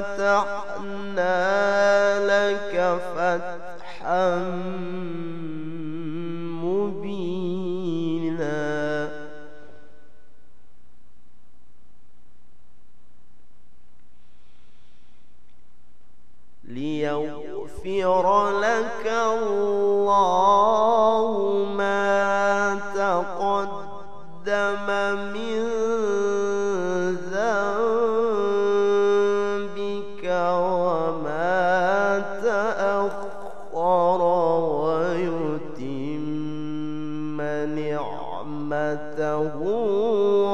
فتحنا لك فتحا مبينا. ليغفر لك الله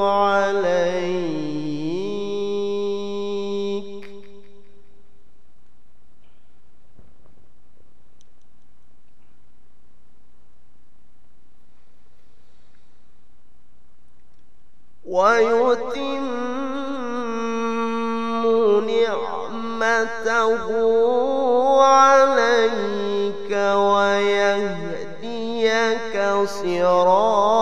عليك ويتم نعمته عليك ويهديك صراطا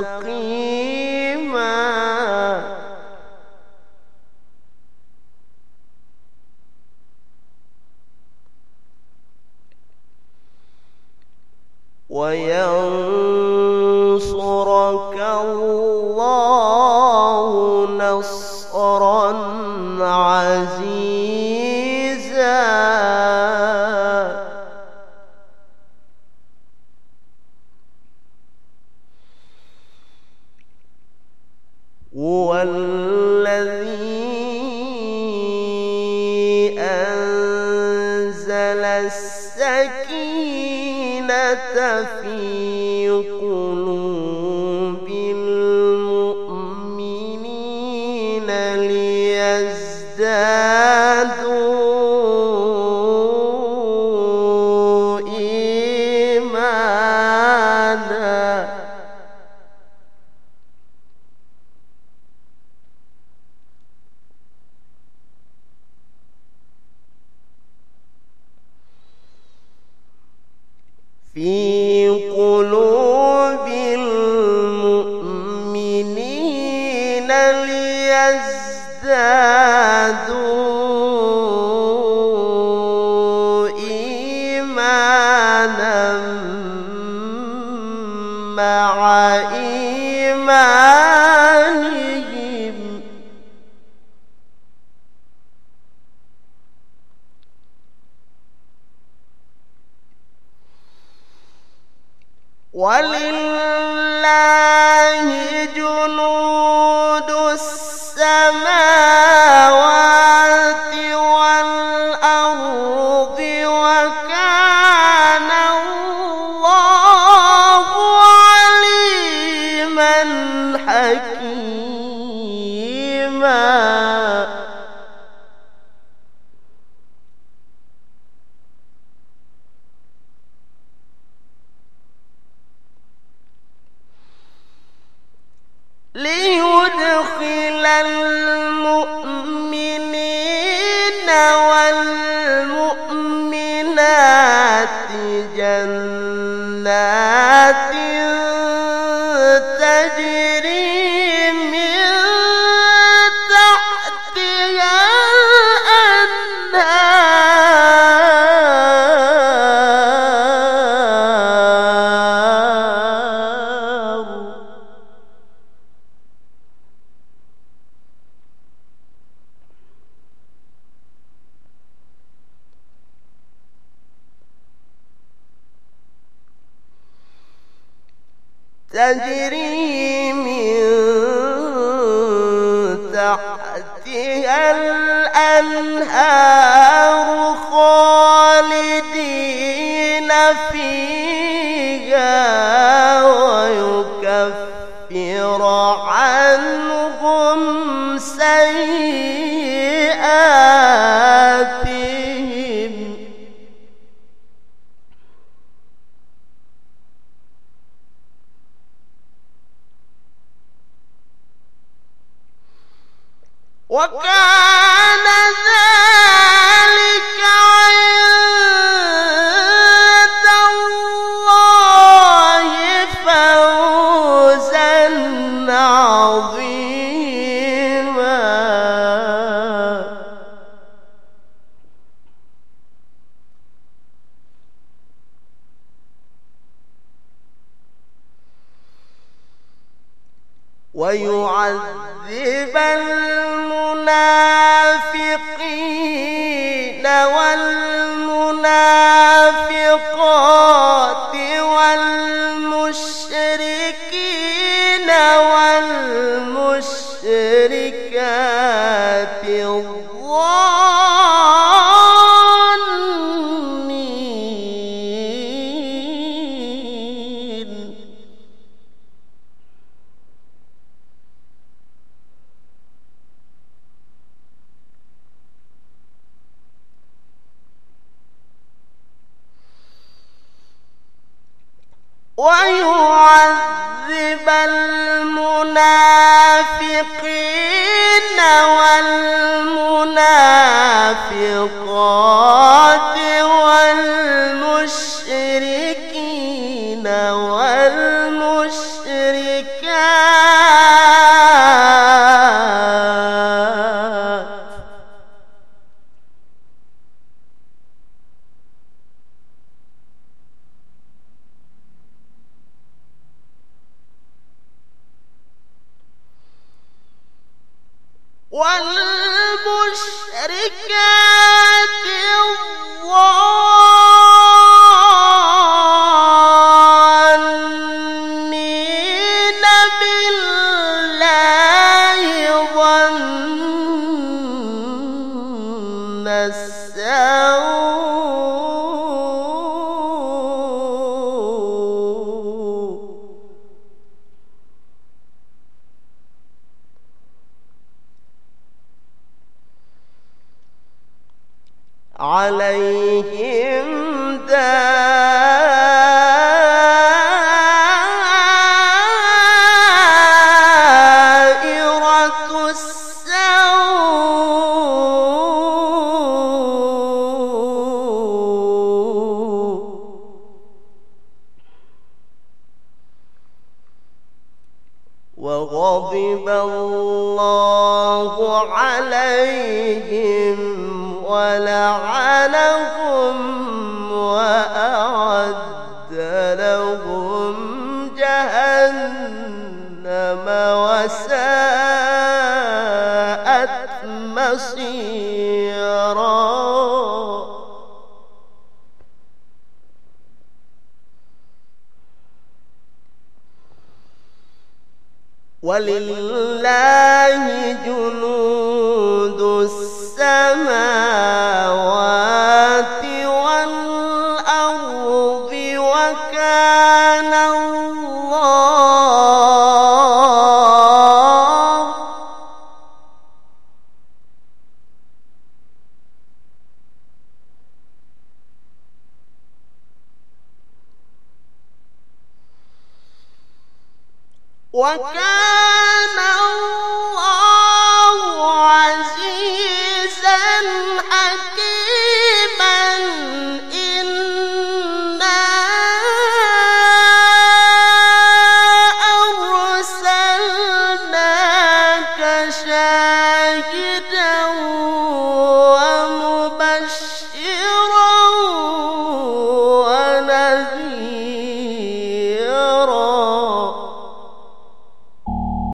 مستقيما وينصرك الله نصرا عزيزا. في قلوب في قلوب المؤمنين ليزدادوا ولله ليدخل تجري من تحتها الأنهار خالدين فيها وكان ذلك عند الله فوزا عظيما. ويعذب المنافقين ويعذب المنافقين والمنافقات والمشركين والمشركات والمشركات الظانين بالله ظن السوء وغضب الله عليهم ولعنهم وأعد لهم جهنم وساءت مصيرا ولله جنود السماوات وكان